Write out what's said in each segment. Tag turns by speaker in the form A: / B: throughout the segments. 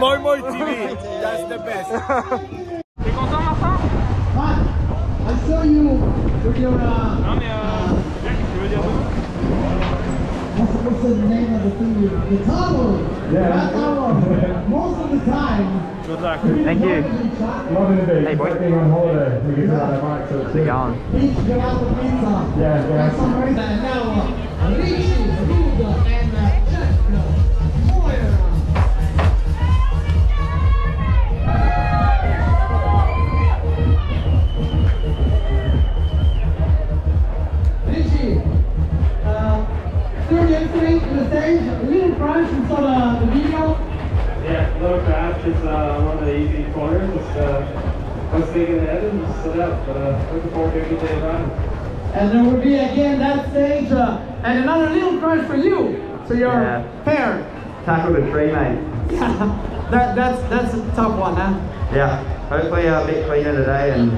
A: Moi Moi TV, that's the best.
B: T'es content, Martin
C: But I saw you with your uh,
B: Non, mais euh. Jack, tu veux dire
C: what's, what's the name of the thing? you- The towel.
D: Yeah.
C: That towel. Most of the time.
B: Good luck.
E: Thank you.
D: Loving the beach.
E: Hey, boy.
D: Being on holiday. We get to ride a bike, so it's
E: How's it going?
C: Beach gelato pizza.
D: Yeah, yeah.
C: That's some very and now uh, Richie, Rude, and yesterday in the stage, a little crash, you saw the, the video.
F: Yeah, little crash is uh, one of the easy corners. Just uh, was thinking ahead and just stood up, but uh, looking forward to a good day of riding.
C: And there will be again that stage uh, and another little crash for you. So you're
E: Yeah.
C: paired.
E: Tackled a tree, mate.
C: Yeah, that, that's, that's a tough one, huh?
E: Yeah. Hopefully uh, a bit cleaner today and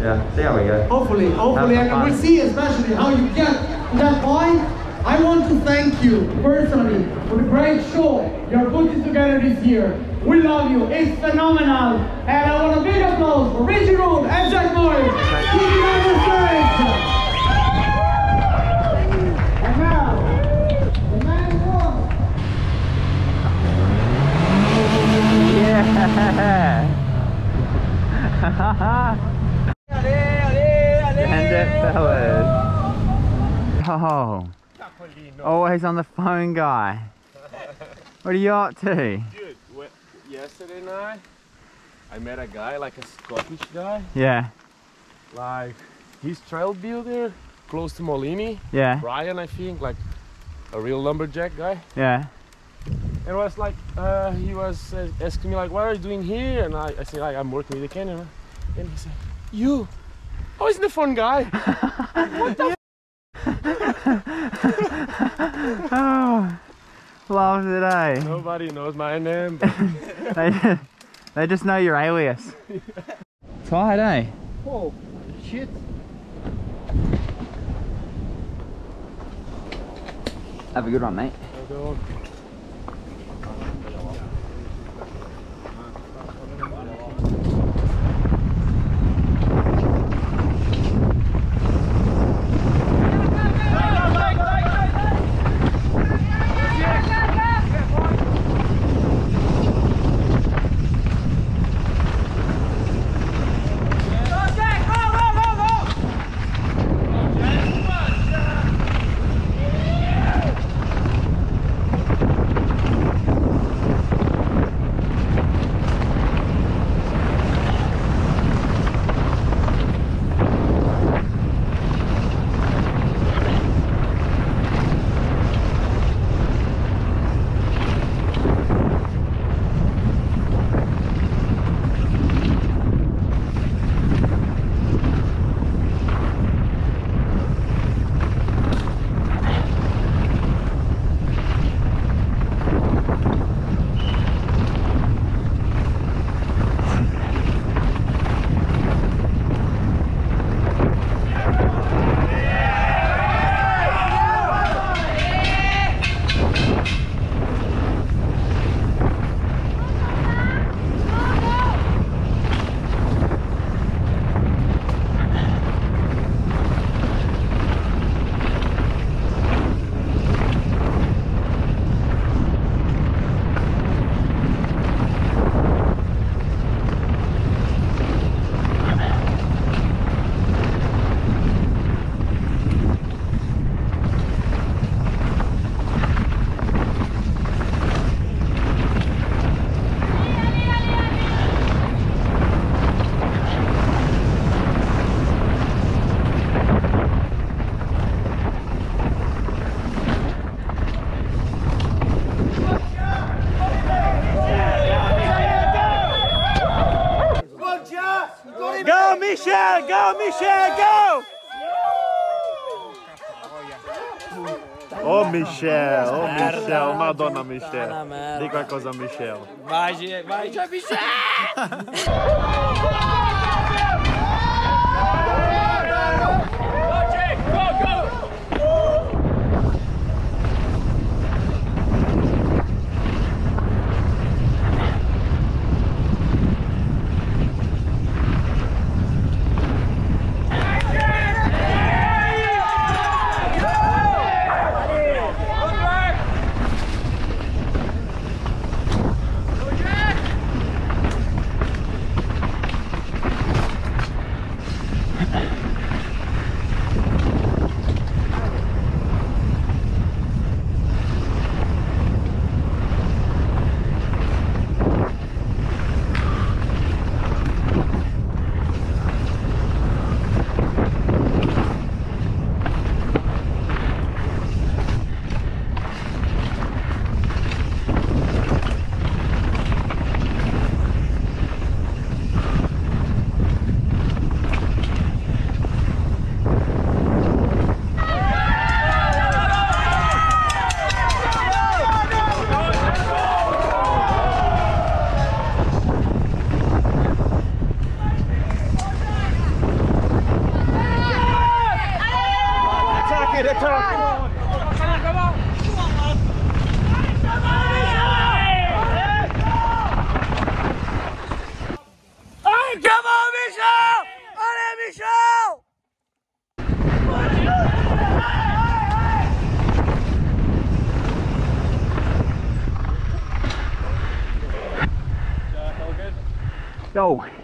E: yeah, see how we go.
C: Hopefully, hopefully,
E: Have
C: and
E: some
C: we'll see especially how you get that point. I want to thank you personally for the great show you're putting together this year. We love you. It's phenomenal. And I want a big applause for Richie Rude and Jack Morris. Keep it on the stage. And now, the man who won.
E: Send it, fellas. Oh, always on the phone, guy. What are you up to?
A: Dude, yesterday night, I met a guy, like a Scottish guy,
E: Yeah,
A: like he's trail builder, close to Molini.
E: yeah,
A: Brian, I think, like a real lumberjack guy.
E: yeah.
A: And it was like, uh, he was uh, asking me like, what are you doing here? And I, I said like, I'm working with the canyon. And he said, you? Oh, isn't the fun guy?
E: Oh, loves it, eh?
A: Nobody knows my name. but
E: They, they just know your alias. Tired, eh?
C: Oh, shit.
E: Have a good one, mate.
B: vai causar Michel. Vai, vai, Michel!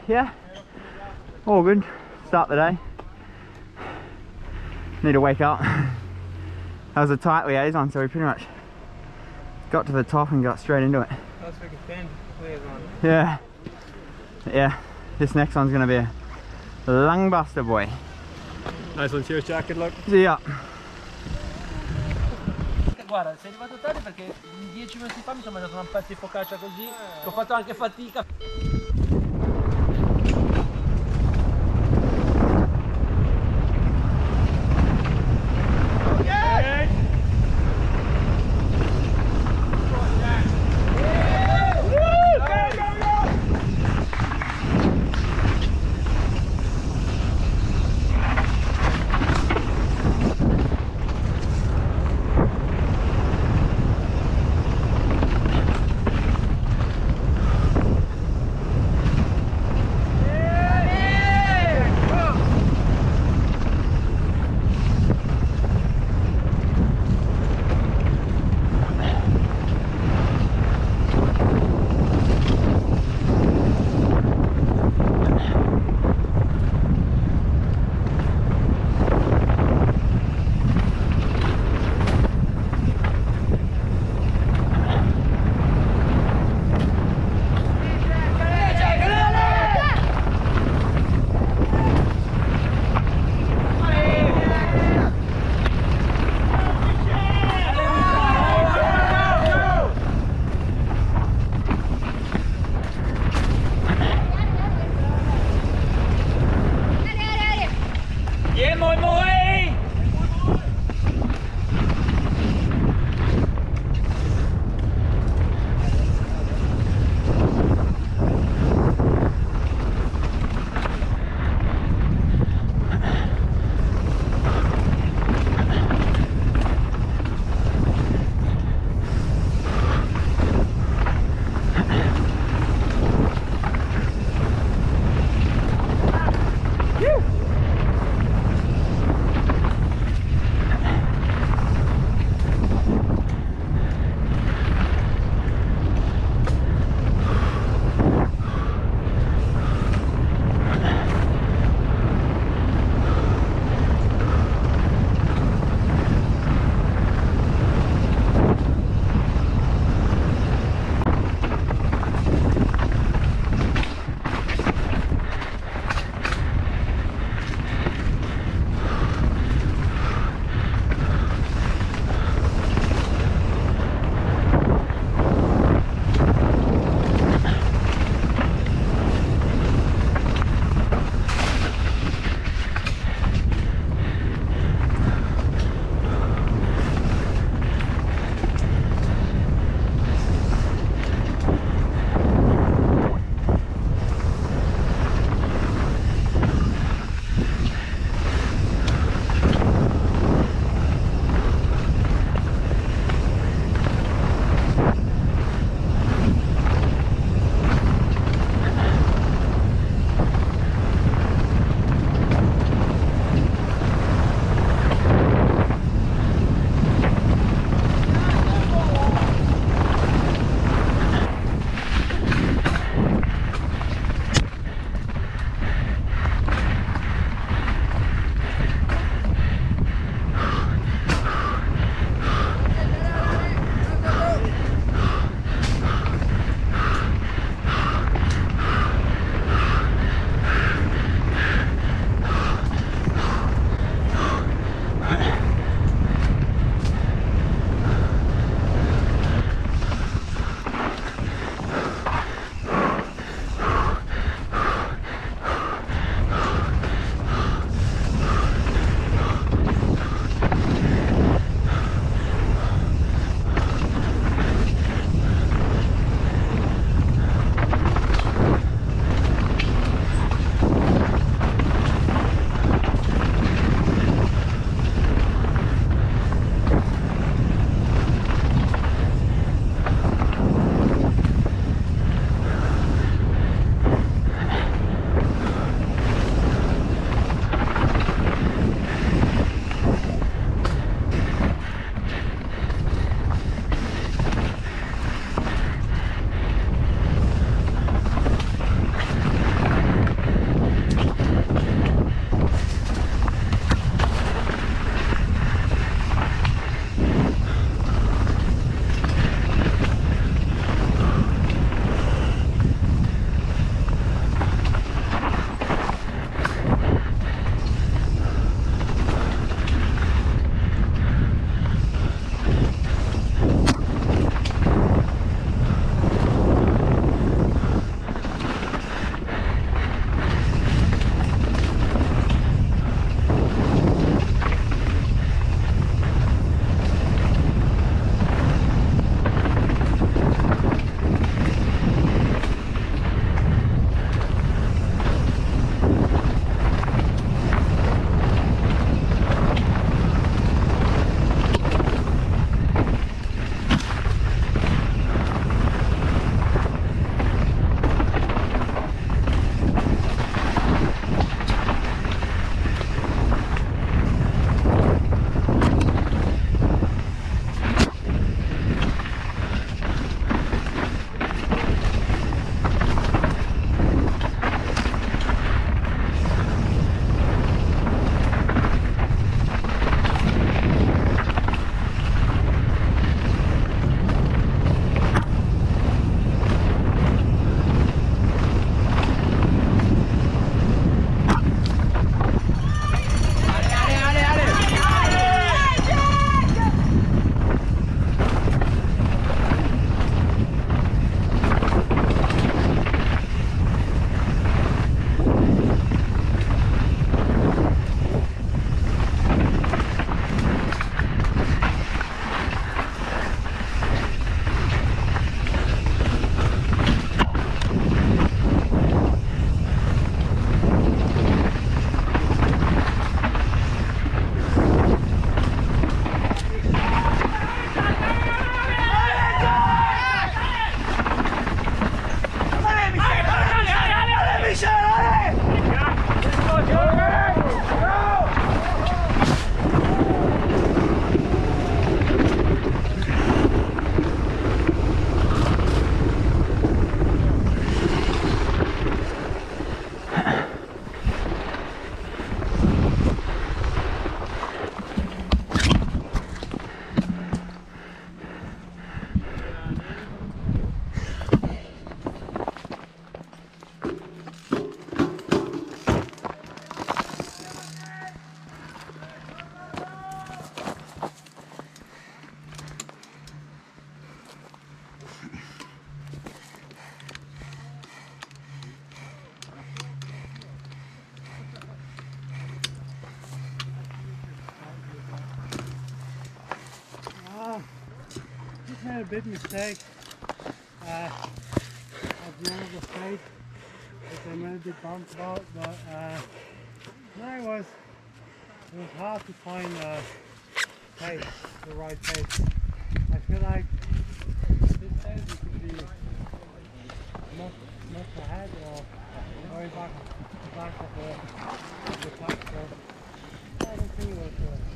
E: yeah. All good. Start the day. Need to wake up. That was a tight liaison, so we pretty much got to the top and got straight into it.
B: That's freaking thin. liaison.
E: Yeah. Yeah. This next one's gonna be a lungbuster boy.
B: Nice one, cheers jacket, look.
E: See ya.
G: Guarda, sei arrivato tardi perché 10 minuti fa mi sono mangiato un pezzo di focaccia così, che ho fatto anche fatica.
H: Big mistake uh, at the end of the straight. Which I made a big bump about, but uh, no, it was it was hard to find uh, pace, the right pace. I feel like this stage we could be not not ahead or going back back of the, of the pack. So I don't think it was. Uh,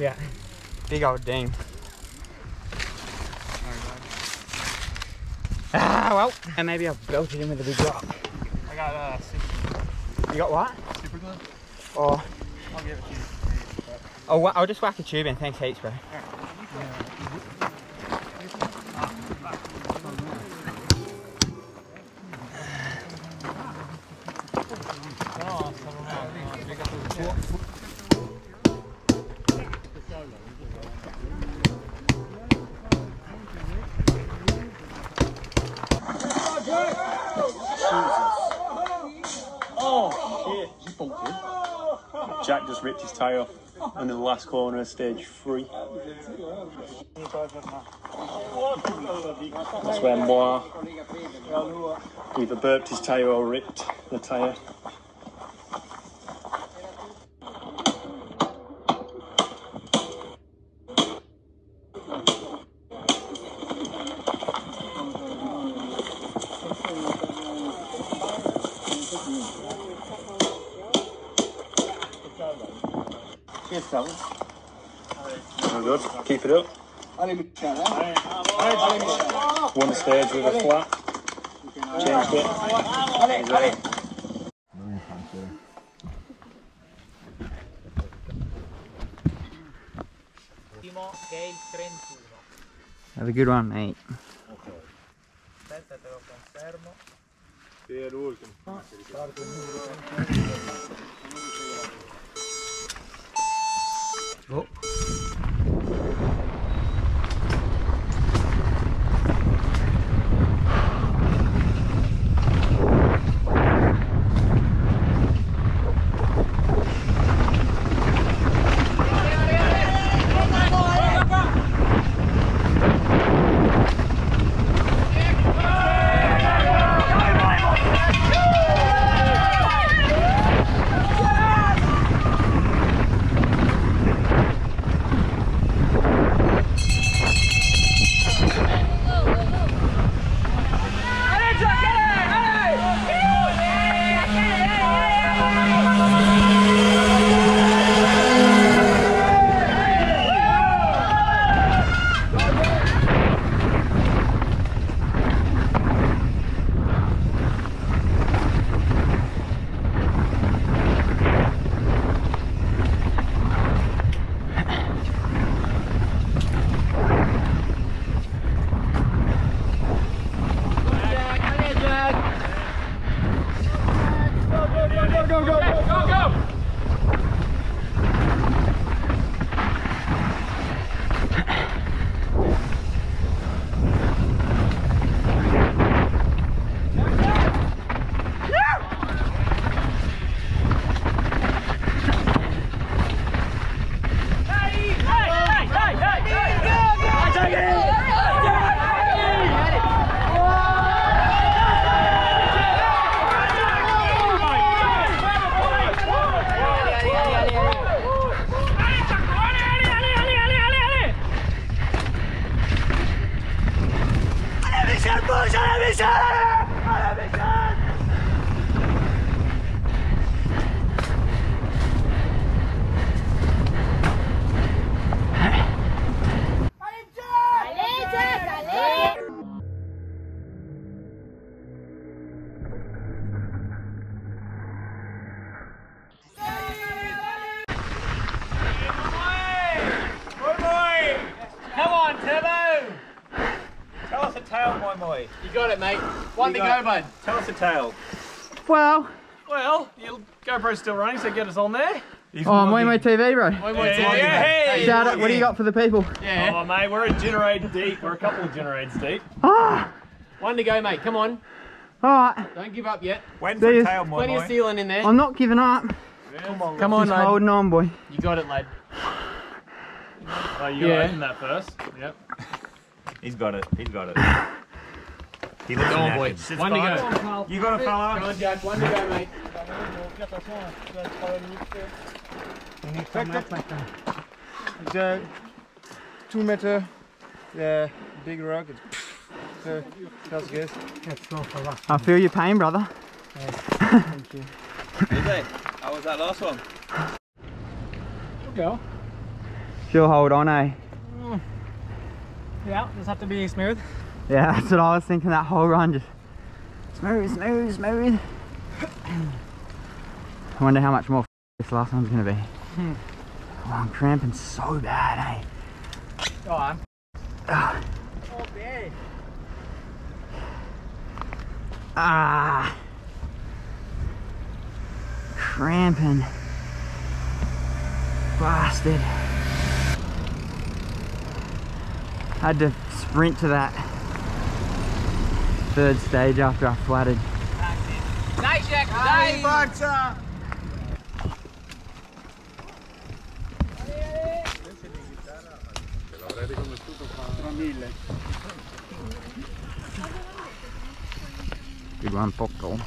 E: Yeah. Big old ding. Ah, well. And maybe I've belted him with a big rock.
I: I got uh, super,
E: You got what?
I: super glue.
E: Or,
I: I'll give it to you.
E: oh, wha- I'll just whack a tube in. Thanks heaps, bro.
J: Last corner stage three. That's where Moir either burped his tyre or ripped the tyre. Very good. Keep it up. One stage with a flat. Changed it. He's ready.
K: Ultimo che è il 31.
E: Have a good one, mate.
K: Aspetta, te lo confermo. Come One to
I: got
K: bud.
I: Tell us a tale.
E: Well,
B: Well, your GoPro's still running, so get us on there.
E: Oh, Moi Moi TV, bro.
B: hey!
E: Shout out. What do you got for the people? Yeah.
B: Oh, mate, we're a generator deep. We're a couple of generators deep.
E: Ah,
L: One to go, mate. Come on.
E: all right.
L: Don't give up yet.
B: When
E: for
B: tail, my
L: Plenty of sealing in there.
E: I'm not giving up.
L: Come on,
E: Just
L: lad.
E: holding on, boy.
L: You got it, lad.
B: Oh, you
L: Yeah.
B: gotta open that first. Yep. He's got it. He's got it. He looks
L: Go on, boy.
B: knackered.
L: One to go.
B: You got a fella.
L: Come on, Jack. One to go, mate.
M: It's a two meter uh, big rock. It's, uh, feels good.
K: Let's go for that.
E: I feel your pain, brother.
K: Thank you.
B: How was that last one?
K: Go.
E: She'll hold on, eh?
K: Yeah, just have to be smooth.
E: Yeah, that's what I was thinking. That whole run just smooth, smooth, smooth. I wonder how much more this last one's gonna be.
K: Hmm.
E: Oh, I'm cramping so bad, eh?
K: Oh, I'm.
E: Ah.
K: Okay.
E: Ah, cramping. Bastard. Had to sprint to that third stage after I flatted. Big one poco.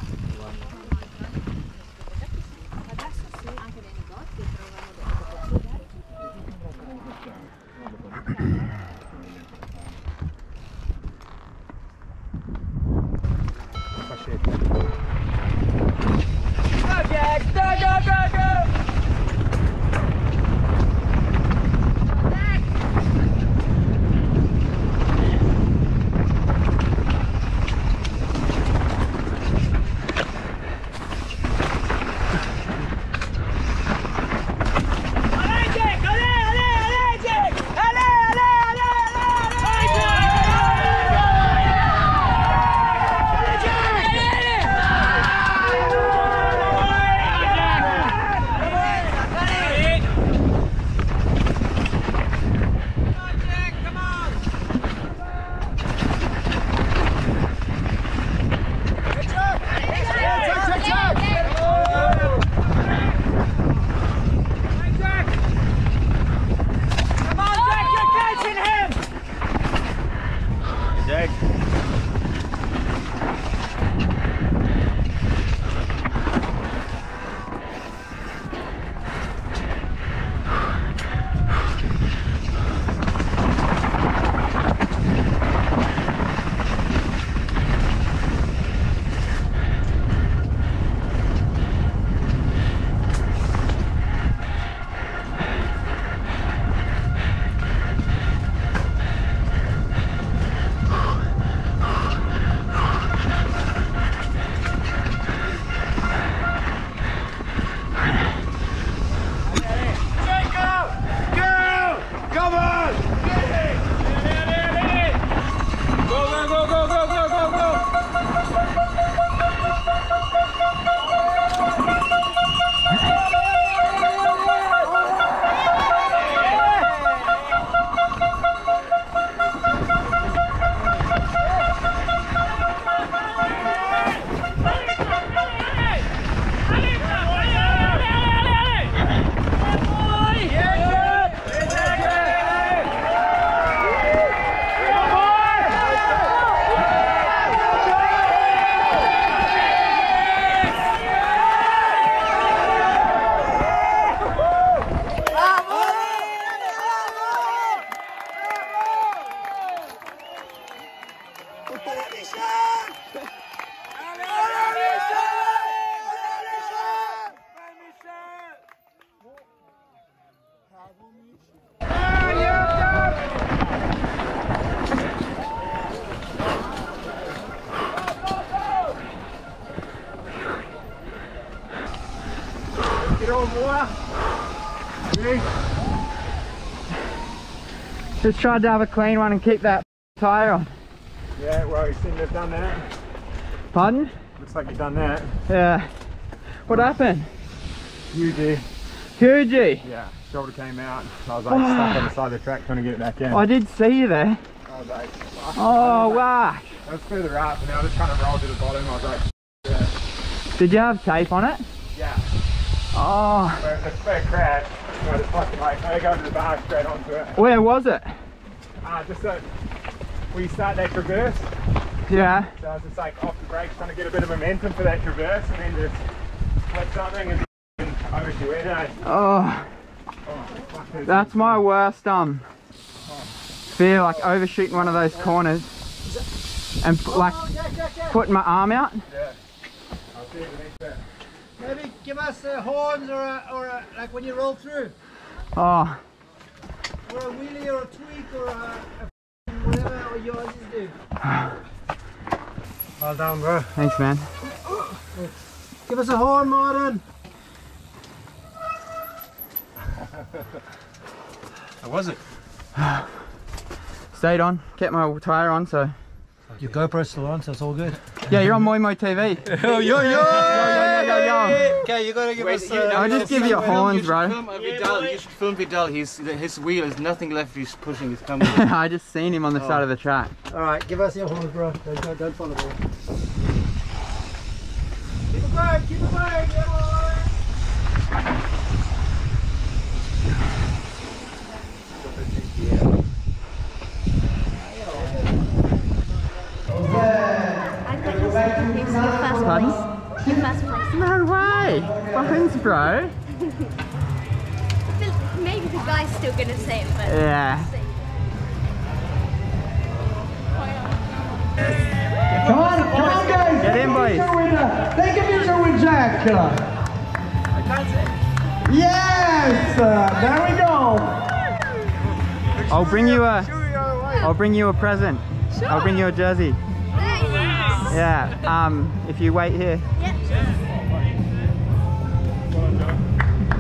E: Just tried to have a clean one and keep that tire on.
M: Yeah, well, you seem to have done that.
E: Pardon?
M: Looks like you've done that.
E: Yeah. What happened?
M: You did. Yeah, shoulder came out. I was like oh. stuck on the side of the track trying to get it back in.
E: I did see you there.
M: I was like.
E: Oh, wow.
M: I was further up and I just trying to roll to the bottom. I was like, yeah.
E: Did you have tape on it?
M: Yeah.
E: Oh,
M: it's a fair crash. I just fucking I go to the bar straight onto it.
E: where was it?
M: Uh, just so we start that traverse.
E: Yeah.
M: So I was just like off the brakes trying to get a bit of momentum for that traverse and then just flip something and overshoot it. eh?
E: Oh,
M: Oh,
E: that's my worst um fear, like overshooting one of those corners and like putting my arm out.
M: Yeah. I'll see you the next bit.
G: Maybe give us uh, horns or, a, or a, like when you roll through,
E: Oh,
G: or a wheelie or a tweak or a, a whatever or you Aussies do.
K: Well done, bro.
E: thanks, man.
G: Give us a horn, Martin.
M: How was it?
E: Stayed on, kept my tyre on, so
G: Your GoPro's still on, so it's all good.
E: yeah, you're on Moi Moi TV.
G: yo, yo, yo!
E: Yo, yo, yo, yo.
G: Okay, you gotta give us. Uh,
E: I'll just give you horns, bro.
I: Film uh, Vidal. You should film Vidal. He's his wheel is nothing left. He's pushing his camera.
E: I just seen him on the side of the track.
G: all right, give us your horns, bro. Don't, don't, don't follow me. Keep it going, keep it going,
C: Yes, uh, there we go.
E: I'll bring you a. I'll bring you a present. I'll bring you a jersey.
N: Nice.
E: Yeah. Um, if you wait here.
N: Yep.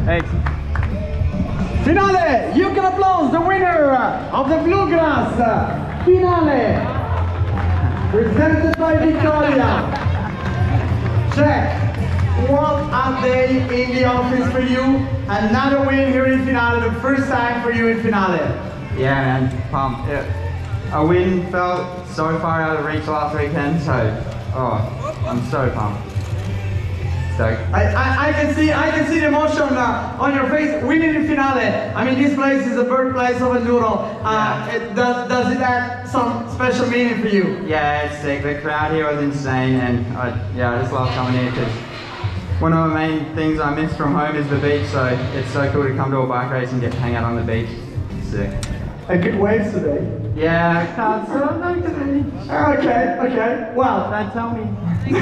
E: Thanks.
C: Finale, you can applaud the winner of the Bluegrass uh, Finale. Presented by Victoria. Check. What a day in the office for you. Another win here in Finale, the first time for you in Finale.
E: Yeah, man. Pumped. Yeah. A win felt so far out of reach last weekend, so oh, I'm so pumped. Stoked.
C: I, I, I can see I can see the emotion uh, on your face winning the finale. I mean this place is the birthplace of enduro. Uh, it, does, does it have some special meaning for you?
E: Yeah, it's sick. The crowd here was insane, and I, yeah, I just love coming here because one of the main things I miss from home is the beach. So it's so cool to come to a bike race and get to hang out on the beach. Sick.
C: A good waves today.
E: Yeah, I can't like today.
C: Okay, okay. Well,
E: Don't tell me.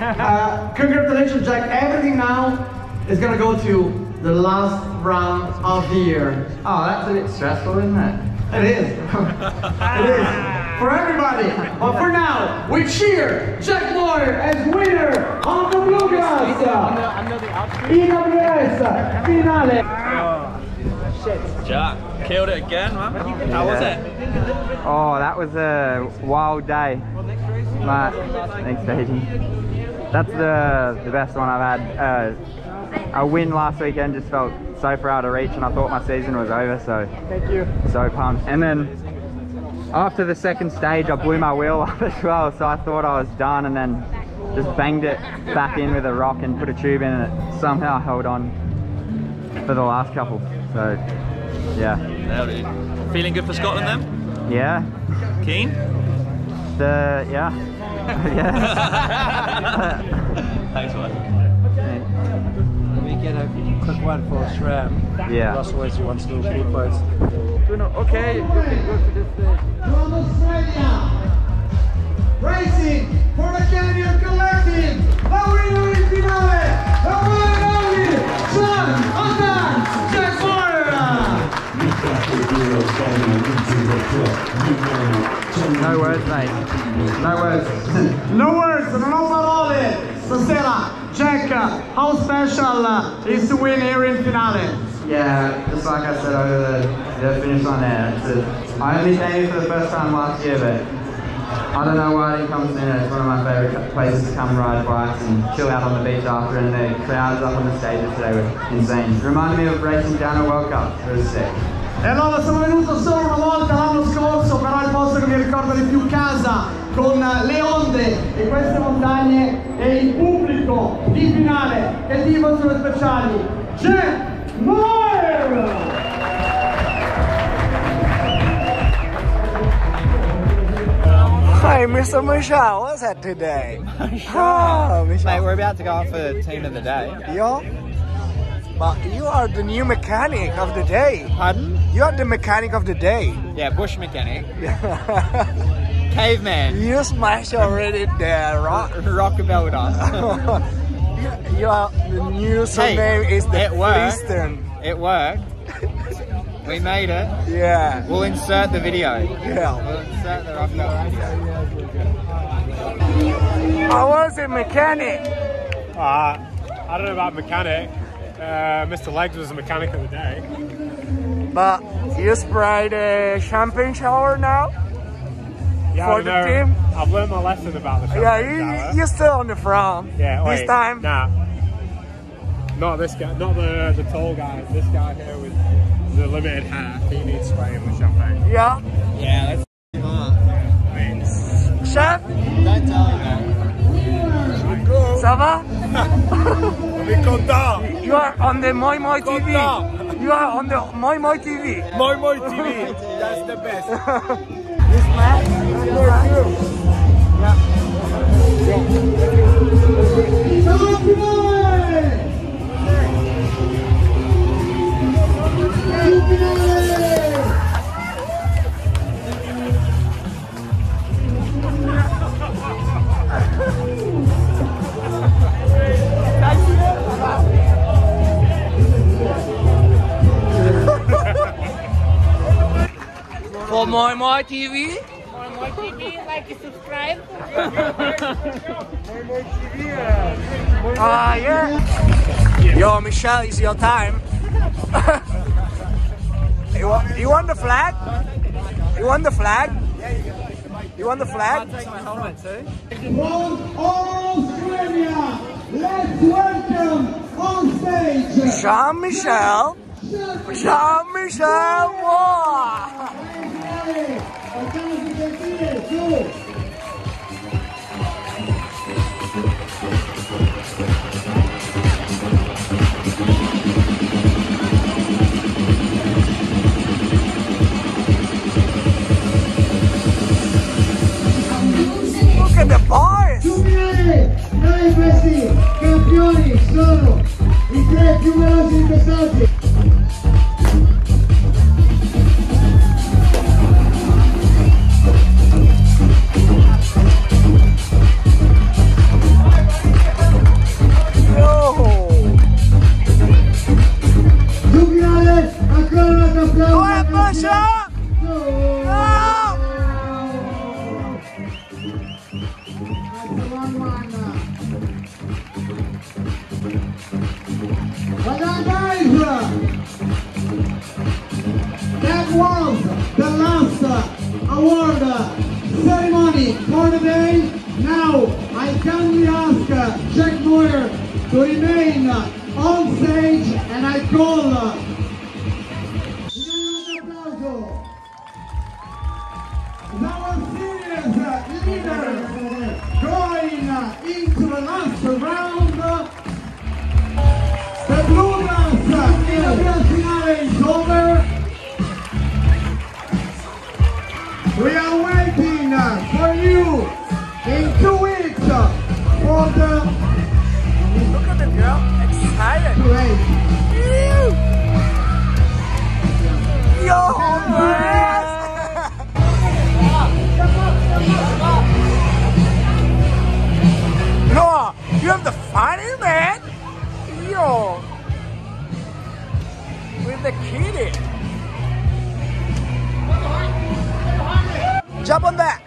C: uh, congratulations, Jack. Everything now is gonna go to the last round of the year.
E: Oh, that's a bit stressful, isn't it?
C: It is. it is. For everybody. But for now, we cheer Jack Moir as winner of the Bluegrass EWS Finale.
L: Jack, killed it again, man. How was it?
E: Oh, that was a wild day. But, thanks, Daisy. That's the the best one I've had. Uh, a win last weekend just felt so far out of reach, and I thought my season was over. So,
C: Thank you.
E: so pumped. And then after the second stage, I blew my wheel up as well. So I thought I was done, and then just banged it back in with a rock and put a tube in, and it somehow held on for the last couple. So, yeah,
L: Feeling good for Scotland then?
E: yeah.
L: Keen?
E: The yeah, yeah.
L: Thanks, man.
G: Let me get a quick one for SRAM.
E: Yeah.
G: Russell Wesley wants to do good boats.
E: Okay.
C: From Australia, racing for the Canyon Collective, winner in finale, the one and only Sean Andan Jack Moir.
E: No words, mate. No words.
C: No words, no parole. Stasera, Jack, how special is to win here in finale?
E: Yeah, just like I said over the, the finish line there. I only came for the first time last year, but I don't know why I didn't come sooner. It's one of my favourite places to come ride bikes and chill out on the beach after. And the crowds up on the stages today were insane. Reminded me of racing down a World Cup. It was sick.
C: E allora sono venuto solo una volta l'anno scorso, però il posto che mi ricorda di più casa, uh, con uh, le onde e queste montagne e il pubblico di finale che tifo sulle speciali. C'è Moira!
O: Hey, Mr. Michelle, what's that today? Oh,
E: Mate, we're about to go out for team of the day.
O: Yeah? But you are the new mechanic of the day.
E: Pardon?
O: You are the mechanic of the day.
E: Yeah, bush mechanic. Caveman.
O: You smashed already the rock.
E: Rock builder.
O: you, you are the new surname is the
E: it worked.
O: Flintstone.
E: It worked. We made it.
O: Yeah.
E: We'll insert the video.
O: Yeah.
E: We'll insert the rock builder.
O: I was a mechanic.
M: Uh, I don't know about mechanic. Uh, Mr. Legs was the mechanic of the day.
O: But you sprayed a champagne shower now?
M: Yeah,
O: For the
M: know.
O: team?
M: I've learned my lesson about the
O: Yeah,
M: champagne shower.
O: you, you're still on the front.
M: Yeah,
O: This
M: wait,
O: time.
M: Nah. Not this guy, not the, the tall guy. This guy here with the limited half, He needs spraying with champagne.
O: Yeah.
E: Yeah, that's
M: I mean,
O: Chef,
E: Don't tell him that.
O: ça va?
M: on est content.
O: You are on the Moi Moi TV. You are on the Moi Moi TV.
M: Moi Moi TV. That's the best.
O: This man? For Moi Moi TV?
N: More more TV, like and subscribe.
O: Ah, yeah. Yo, Michelle, it's your time. you, want, you want the flag? You want the flag? You want the flag?
C: From Australia, let's welcome on stage
O: Jean Michel. Jean
C: We are
O: With the kitty. Jump on that.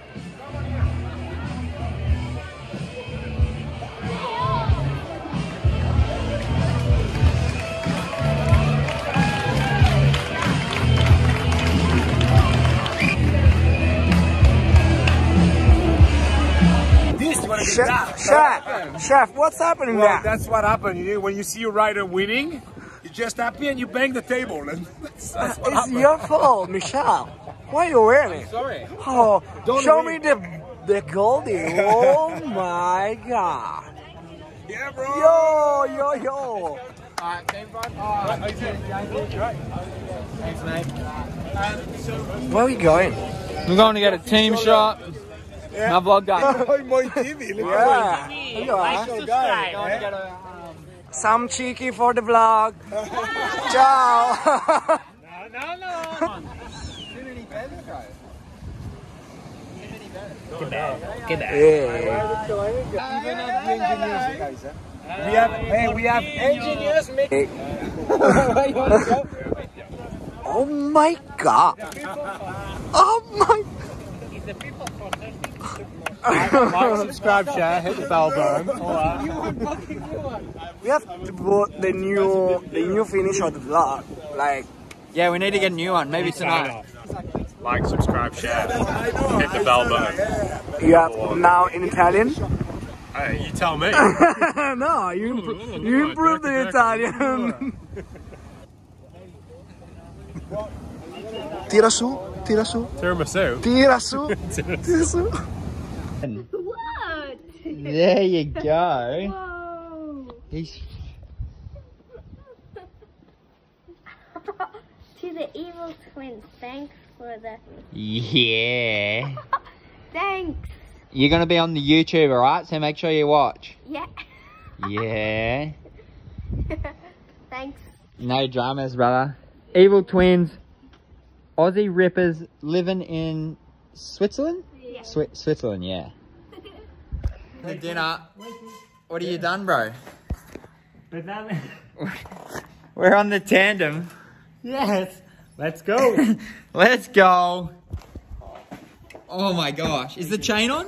O: Chef, chef, chef, what's happening
M: Well,
O: there?
M: that's what happened. You know, when you see your rider winning, you're just happy and you bang the table, and that's, that's what
O: It's
M: happened.
O: your fault, Michelle. Why are you wearing it?
M: Sorry.
O: Oh,
M: Don't
O: show
M: worry.
O: me the the goldie. Oh my god.
M: Yeah, bro.
O: Yo, yo, yo.
M: Thanks, mate.
O: Where are we going?
L: We're going to get a team shot. My vlog guy.
M: my TV. Look
O: Yeah.
M: at
O: Look
M: my
O: at
M: Nice
O: that. Some cheeky for the vlog. Ciao.
K: No, no. no!
M: We have, hey, we have engineers making.
O: oh my god. Oh my.
M: Like, subscribe, share, hit the bell button.
O: We have to put the new the new finish of the vlog. Like
E: Yeah, we need to get a new one. Maybe tonight.
M: Like, subscribe, share, hit the bell button.
O: yeah, now in Italian.
M: Hey, you tell me.
O: no, you impro- you improve the Italian. tira su, tira su,
M: Tiramisu.
O: tira su, tira su.
N: What?
E: There you go.
N: Whoa.
E: He's
N: to the evil twins, thanks for the
E: yeah.
N: thanks.
E: You're gonna be on the YouTube, alright? So make sure you watch.
N: Yeah.
E: Yeah.
N: thanks.
E: No dramas, brother. Evil twins, Aussie rippers living in Switzerland.
N: Yeah.
E: Swi- Switzerland, yeah. The dinner. What have you done, bro? We're on the tandem.
F: Yes. Let's go.
E: Let's go. Oh my gosh. Is the chain on?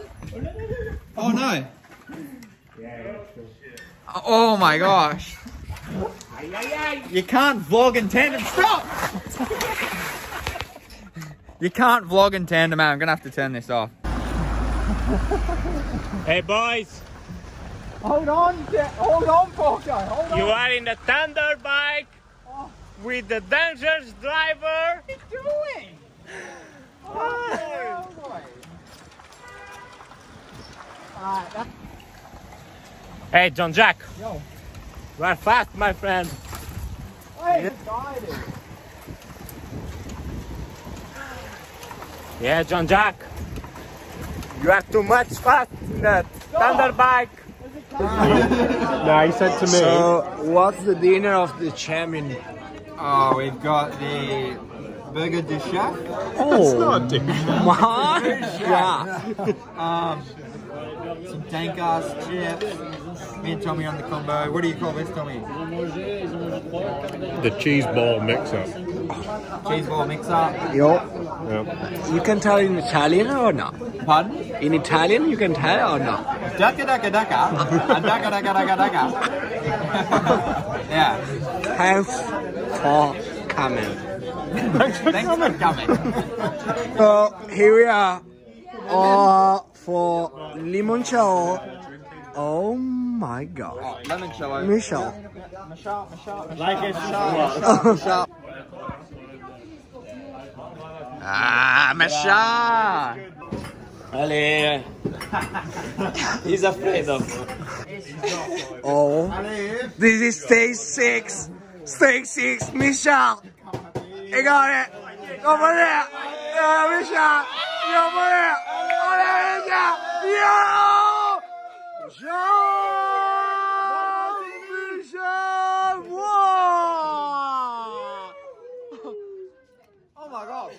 E: Oh no. Oh my gosh. You can't vlog in tandem. Stop! You can't vlog in tandem, man. I'm gonna have to turn this off.
F: hey, boys.
O: Hold on, hold on, Porco. Hold on.
F: You are in the Thunder bike oh. with the dangerous driver.
O: What are you doing? Oh, boy. Alright, that's
F: Hey, John Jack.
O: Yo.
F: You are fast, my friend.
O: Hey, guided.
F: Yeah, John Jack. You are too much fast in that Thunder bike.
M: no, he said to me.
O: So, what's the dinner of the champion?
E: Oh, we've got the burger du chef.
M: It's not a
O: My God.
E: Um, some dank ass chips. Me and Tommy on the combo. What do you call this, Tommy?
M: The cheese ball mix-up.
E: Cheese ball mix up.
O: Yo,
M: Yep.
O: you can tell in Italian or not?
E: Pardon?
O: In Italian, you can tell or not?
E: Daka daka daka. Daka daka daka daka. yeah.
O: Thanks for coming.
E: Thanks for coming.
O: So here we are, uh, for limoncello. Oh my God,
E: Oh, limoncello.
O: Michelle.
E: Michelle, Michelle,
F: Like it.
E: Michelle. Ah, Michelle.
F: Allez. He's afraid of.
O: Oh, this is stage six. Stage six, Michelle. He got it. Go for it. Yeah, Michelle. Go for it. Allez, Michelle. Yo! Yo! Michelle! Whoa! Oh my God.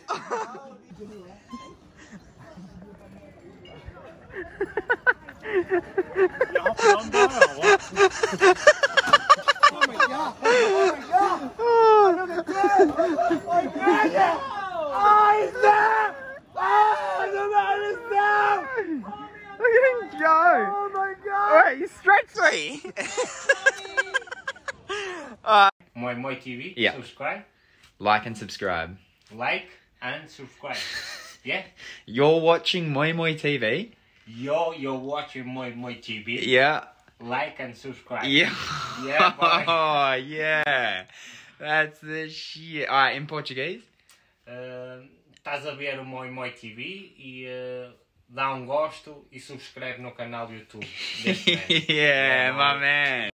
O: Oh my god! Oh my god! Oh, at this! Oh my god! Oh, he's there! Oh, the man is there!
E: Look at him go.
O: Oh my god!
E: Wait, you stretched me. uh,
F: Moi Moi TV.
E: Yeah.
F: Subscribe,
E: like and subscribe.
F: like, and subscribe. Yeah.
E: You're watching Moi Moi TV.
P: Yo, you're watching my my TV.
E: Yeah.
P: Like and subscribe.
E: Yeah.
P: Yeah, boy.
E: Oh, yeah. That's the shit. Alright, in Portuguese?
P: Uh, estás a ver o Moi Moi TV e uh, dá um gosto e subscreve no canal do YouTube.
E: yeah, my man.